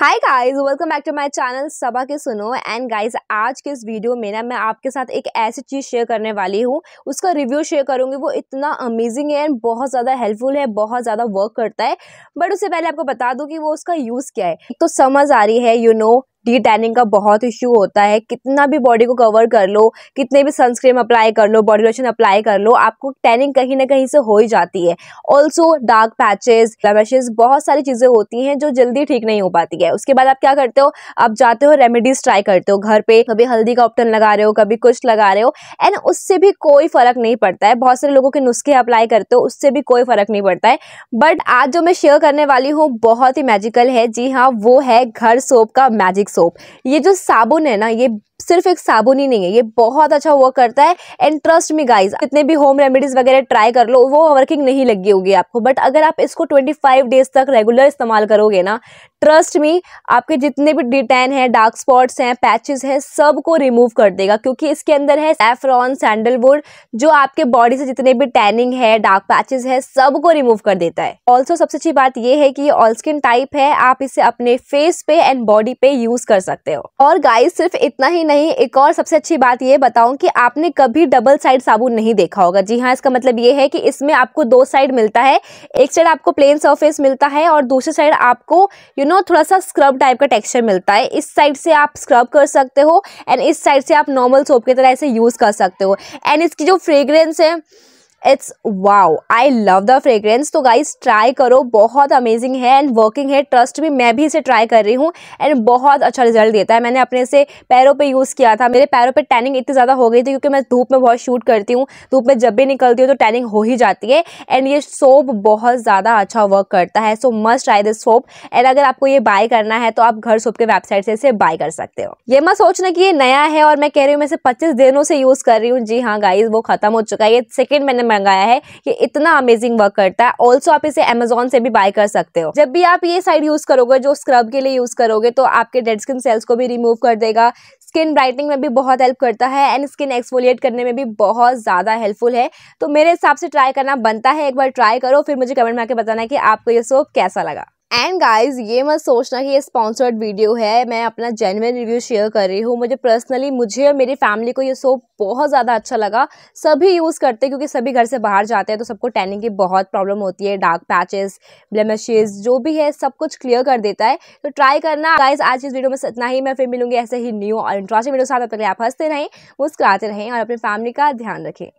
Hi guys welcome back to my channel Saba के सुनो। And guys आज के इस वीडियो में ना मैं आपके साथ एक ऐसी चीज़ शेयर करने वाली हूँ। उसका रिव्यू शेयर करूँगी वो इतना अमेजिंग है एंड बहुत ज़्यादा हेल्पफुल है बहुत ज़्यादा वर्क करता है। बट उससे पहले आपको बता दूँ कि वो उसका यूज़ क्या है। तो समझ आ रही है you you know know, de tanning का बहुत इश्यू होता है। कितना भी बॉडी को कवर कर लो, कितने भी सनस्क्रीन अप्लाई कर लो बॉडी लोशन अप्लाई कर लो, आपको टैनिंग कहीं ना कहीं से हो ही जाती है। ऑल्सो डार्क पैचेस ब्लैशेस बहुत सारी चीज़ें होती हैं जो जल्दी ठीक नहीं हो पाती है। उसके बाद आप क्या करते हो? आप जाते हो रेमेडीज ट्राई करते हो। घर पे कभी हल्दी का ऑप्टन लगा रहे हो, कभी कुछ लगा रहे हो एंड उससे भी कोई फ़र्क नहीं पड़ता है। बहुत सारे लोगों के नुस्खे अप्लाई करते हो, उससे भी कोई फ़र्क नहीं पड़ता है। बट आज जो मैं शेयर करने वाली हूँ, बहुत ही मैजिकल है। जी हाँ वो है घर सोप का मैजिक सोप ये जो साबुन है ना ये सिर्फ़ एक साबुन ही नहीं है, ये बहुत अच्छा वर्क करता है। एंड ट्रस्ट मी गाइज़ जितने भी होम रेमेडीज वगैरह ट्राई कर लो, वो वर्किंग नहीं लगी होगी आपको। बट अगर आप इसको 25 डेज़ तक रेगुलर इस्तेमाल करोगे ना ट्रस्ट मी आपके जितने भी डिटेन है डार्क स्पॉट्स हैं पैचेस हैं, सबको रिमूव कर देगा। क्योंकि इसके अंदर है सैफरॉन सैंडलवुड जो आपके बॉडी से जितने भी टैनिंग है डार्क पैचेस है, सबको रिमूव कर देता है। ऑल्सो सबसे अच्छी बात ये है कि ये ऑल स्किन टाइप है, आप इसे अपने फेस पे एंड बॉडी पे यूज़ कर सकते हो। और गाइस सिर्फ़ इतना ही नहीं एक और सबसे अच्छी बात ये बताऊँ कि आपने कभी डबल साइड साबुन नहीं देखा होगा। जी हाँ इसका मतलब ये है कि इसमें आपको दो साइड मिलता है। एक साइड आपको प्लेन सरफेस मिलता है और दूसरी साइड आपको यू you नो know, थोड़ा सा स्क्रब टाइप का टेक्सचर मिलता है। इस साइड से आप स्क्रब कर सकते हो एंड इस साइड से आप नॉर्मल सोप की तरह इसे यूज़ कर सकते हो। एंड इसकी जो फ्रेगरेंस है it's wow I love the fragrance तो गाइज़ ट्राई करो. बहुत अमेजिंग है एंड वर्किंग है. ट्रस्ट भी मैं भी इसे ट्राई कर रही हूँ एंड बहुत अच्छा रिज़ल्ट देता है. मैंने अपने से पैरों पे यूज़ किया था. मेरे पैरों पे टैनिंग इतनी ज़्यादा हो गई थी क्योंकि मैं धूप में बहुत शूट करती हूँ. धूप में जब भी निकलती हूँ तो टैनिंग हो ही जाती है एंड ये सोप बहुत ज़्यादा अच्छा वर्क करता है. So must try this soap and अगर आपको ये बाय करना है तो आप घर सोप के वेबसाइट से इसे बाय कर सकते हो. ये मत सोचना कि ये नया है और मैं कह रही हूँ मैं इसे पच्चीस दिनों से यूज़ कर रही हूँ. जी हाँ गाइज़ वो खत्म हो चुका है. ये सेकेंड मैंने मंगाया है, ये इतना अमेजिंग वर्क करता है। ऑल्सो आप इसे अमेजोन से भी बाय कर सकते हो। जब भी आप ये साइड यूज़ करोगे, जो स्क्रब के लिए यूज़ करोगे तो आपके डेड स्किन सेल्स को भी रिमूव कर देगा। स्किन ब्राइटनिंग में भी बहुत हेल्प करता है एंड स्किन एक्सफोलिएट करने में भी बहुत ज़्यादा हेल्पफुल है। तो मेरे हिसाब से ट्राई करना बनता है, एक बार ट्राई करो, फिर मुझे कमेंट में आके बताना कि आपको ये सोप कैसा लगा। एंड गाइज़ ये मत सोचना कि ये स्पॉन्सर्ड वीडियो है। मैं अपना जेनविन रिव्यू शेयर कर रही हूँ। मुझे पर्सनली मुझे और मेरी फैमिली को ये सोप बहुत ज़्यादा अच्छा लगा। सभी यूज़ करते हैं क्योंकि सभी घर से बाहर जाते हैं तो सबको टैनिंग की बहुत प्रॉब्लम होती है। डार्क पैचेस ब्लेमिशेज जो भी है, सब कुछ क्लियर कर देता है। तो ट्राई करना। गाइज़ आज इस वीडियो में इतना ही। मैं फिर मिलूँगी ऐसे ही न्यू और इंट्रास्टिंग वीडियो साथ। आप हँसते रहें, मुस्कुराते रहें और अपनी फैमिली का ध्यान रखें।